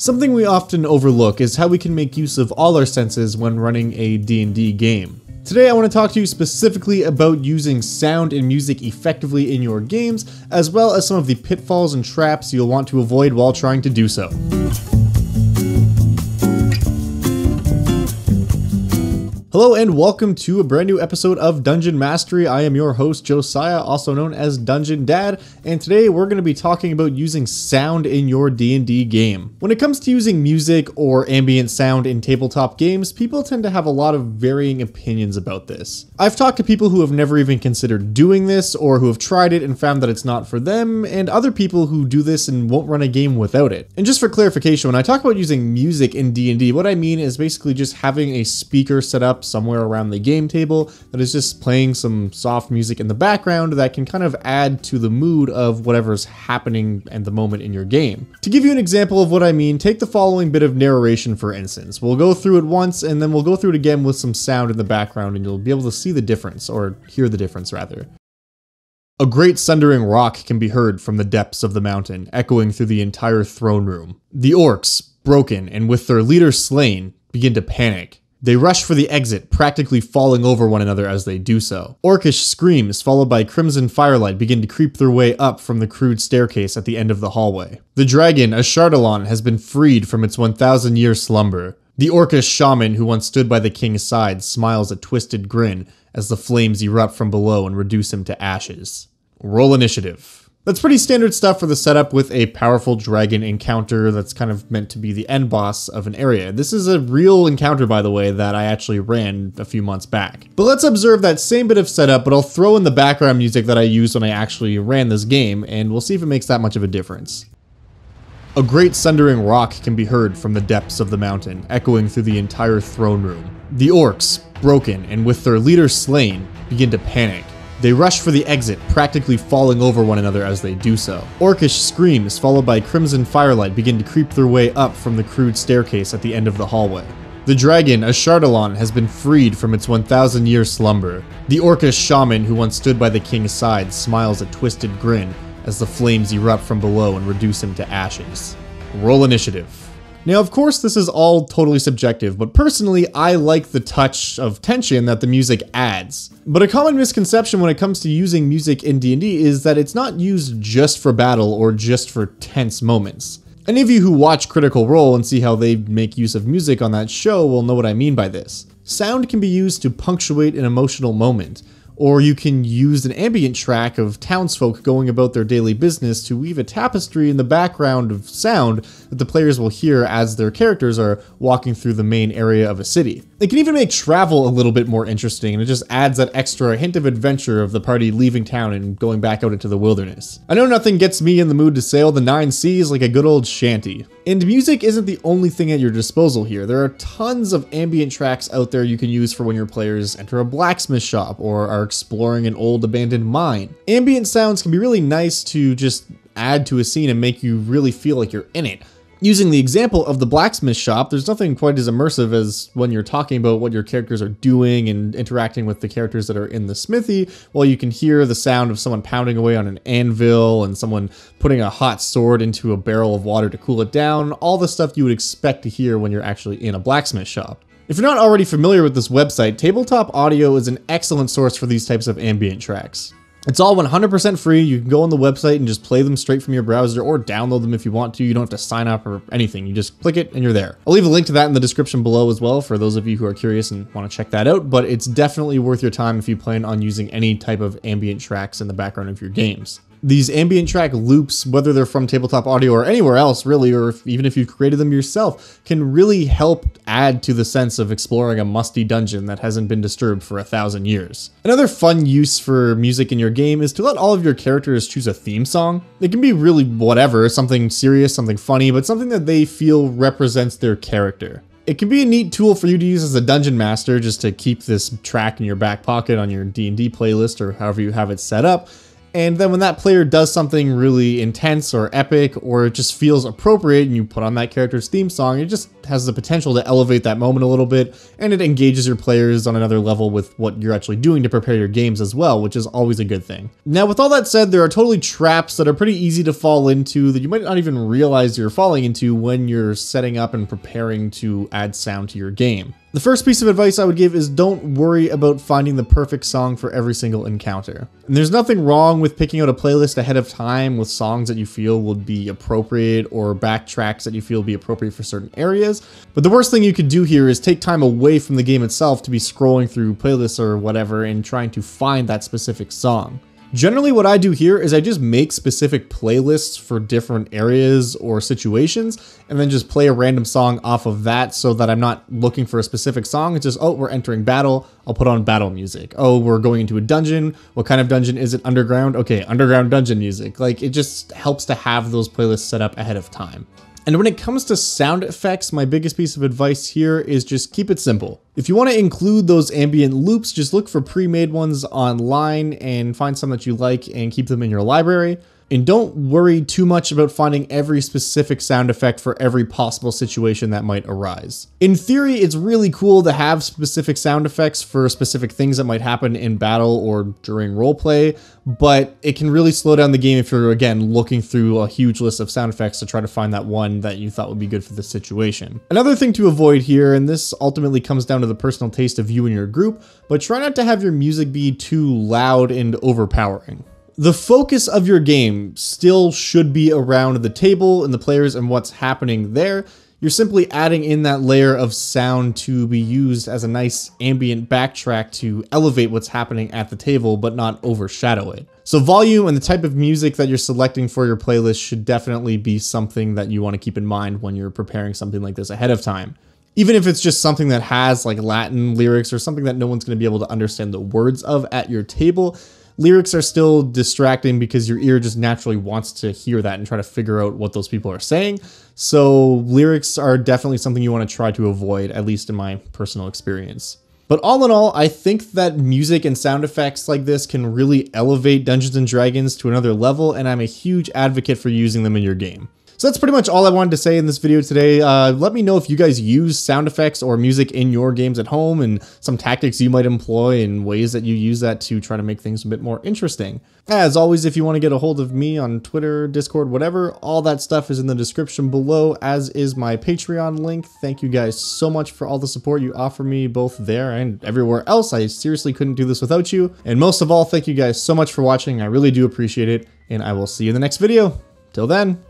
Something we often overlook is how we can make use of all our senses when running a D&D game. Today I want to talk to you specifically about using sound and music effectively in your games, as well as some of the pitfalls and traps you'll want to avoid while trying to do so. Hello and welcome to a brand new episode of Dungeon Mastery. I am your host Josiah, also known as Dungeon Dad, and today we're going to be talking about using sound in your D&D game. When it comes to using music or ambient sound in tabletop games, people tend to have a lot of varying opinions about this. I've talked to people who have never even considered doing this or who have tried it and found that it's not for them, and other people who do this and won't run a game without it. And just for clarification, when I talk about using music in D&D, what I mean is basically just having a speaker set up somewhere around the game table that is just playing some soft music in the background that can kind of add to the mood of whatever's happening at the moment in your game. To give you an example of what I mean, take the following bit of narration for instance. We'll go through it once and then we'll go through it again with some sound in the background and you'll be able to see the difference, or hear the difference rather. A great sundering rock can be heard from the depths of the mountain, echoing through the entire throne room. The orcs, broken and with their leader slain, begin to panic. They rush for the exit, practically falling over one another as they do so. Orcish screams, followed by crimson firelight, begin to creep their way up from the crude staircase at the end of the hallway. The dragon, Ashardalon, has been freed from its 1,000 year slumber. The Orcish shaman who once stood by the king's side smiles a twisted grin as the flames erupt from below and reduce him to ashes. Roll initiative. That's pretty standard stuff for the setup with a powerful dragon encounter that's kind of meant to be the end boss of an area. This is a real encounter, by the way, that I actually ran a few months back. But let's observe that same bit of setup, but I'll throw in the background music that I used when I actually ran this game, and we'll see if it makes that much of a difference. A great sundering rock can be heard from the depths of the mountain, echoing through the entire throne room. The orcs, broken and with their leader slain, begin to panic. They rush for the exit, practically falling over one another as they do so. Orcish screams, followed by crimson firelight, begin to creep their way up from the crude staircase at the end of the hallway. The dragon, Ashardalon, has been freed from its 1,000 year slumber. The Orcish shaman who once stood by the king's side smiles a twisted grin as the flames erupt from below and reduce him to ashes. Roll initiative. Now, of course, this is all totally subjective, but personally, I like the touch of tension that the music adds. But a common misconception when it comes to using music in D&D is that it's not used just for battle or just for tense moments. Any of you who watch Critical Role and see how they make use of music on that show will know what I mean by this. Sound can be used to punctuate an emotional moment, or you can use an ambient track of townsfolk going about their daily business to weave a tapestry in the background of sound that the players will hear as their characters are walking through the main area of a city. It can even make travel a little bit more interesting, and it just adds that extra hint of adventure of the party leaving town and going back out into the wilderness. I know nothing gets me in the mood to sail the nine seas like a good old shanty. And music isn't the only thing at your disposal here. There are tons of ambient tracks out there you can use for when your players enter a blacksmith shop or are exploring an old abandoned mine. Ambient sounds can be really nice to just add to a scene and make you really feel like you're in it. Using the example of the blacksmith shop, there's nothing quite as immersive as when you're talking about what your characters are doing and interacting with the characters that are in the smithy, while you can hear the sound of someone pounding away on an anvil and someone putting a hot sword into a barrel of water to cool it down, all the stuff you would expect to hear when you're actually in a blacksmith shop. If you're not already familiar with this website, Tabletop Audio is an excellent source for these types of ambient tracks. It's all 100% free. You can go on the website and just play them straight from your browser or download them if you want to. You don't have to sign up or anything. You just click it and you're there. I'll leave a link to that in the description below as well for those of you who are curious and want to check that out, but it's definitely worth your time if you plan on using any type of ambient tracks in the background of your games these ambient track loops, whether they're from tabletop audio or anywhere else really, or if, even if you've created them yourself, can really help add to the sense of exploring a musty dungeon that hasn't been disturbed for a thousand years. Another fun use for music in your game is to let all of your characters choose a theme song. It can be really whatever, something serious, something funny, but something that they feel represents their character. It can be a neat tool for you to use as a dungeon master just to keep this track in your back pocket on your D&D playlist or however you have it set up And then when that player does something really intense or epic or it just feels appropriate and you put on that character's theme song, it just has the potential to elevate that moment a little bit and it engages your players on another level with what you're actually doing to prepare your games as well, which is always a good thing. Now, with all that said, there are totally traps that are pretty easy to fall into that you might not even realize you're falling into when you're setting up and preparing to add sound to your game. The first piece of advice I would give is don't worry about finding the perfect song for every single encounter. And there's nothing wrong with picking out a playlist ahead of time with songs that you feel would be appropriate or backtracks that you feel be appropriate for certain areas. But the worst thing you could do here is take time away from the game itself to be scrolling through playlists or whatever and trying to find that specific song. Generally what I do here is I just make specific playlists for different areas or situations and then just play a random song off of that so that I'm not looking for a specific song. It's just, oh, we're entering battle. I'll put on battle music. Oh, we're going into a dungeon. What kind of dungeon is it? Underground? Okay, underground dungeon music. Like it just helps to have those playlists set up ahead of time. And when it comes to sound effects, my biggest piece of advice here is just keep it simple. If you want to include those ambient loops, just look for pre-made ones online and find some that you like and keep them in your library. And don't worry too much about finding every specific sound effect for every possible situation that might arise. In theory, it's really cool to have specific sound effects for specific things that might happen in battle or during roleplay, but it can really slow down the game if you're, again, looking through a huge list of sound effects to try to find that one that you thought would be good for the situation. Another thing to avoid here, and this ultimately comes down to the personal taste of you and your group, but try not to have your music be too loud and overpowering the focus of your game still should be around the table and the players and what's happening there. You're simply adding in that layer of sound to be used as a nice ambient backtrack to elevate what's happening at the table but not overshadow it. So volume and the type of music that you're selecting for your playlist should definitely be something that you want to keep in mind when you're preparing something like this ahead of time even if it's just something that has like Latin lyrics or something that no one's going to be able to understand the words of at your table, lyrics are still distracting because your ear just naturally wants to hear that and try to figure out what those people are saying. So lyrics are definitely something you want to try to avoid, at least in my personal experience. But all in all, I think that music and sound effects like this can really elevate Dungeons & Dragons to another level, and I'm a huge advocate for using them in your game. So that's pretty much all I wanted to say in this video today. Uh, let me know if you guys use sound effects or music in your games at home and some tactics you might employ and ways that you use that to try to make things a bit more interesting. As always, if you want to get a hold of me on Twitter, Discord, whatever, all that stuff is in the description below, as is my Patreon link. Thank you guys so much for all the support you offer me both there and everywhere else. I seriously couldn't do this without you. And most of all, thank you guys so much for watching. I really do appreciate it, and I will see you in the next video. Till then.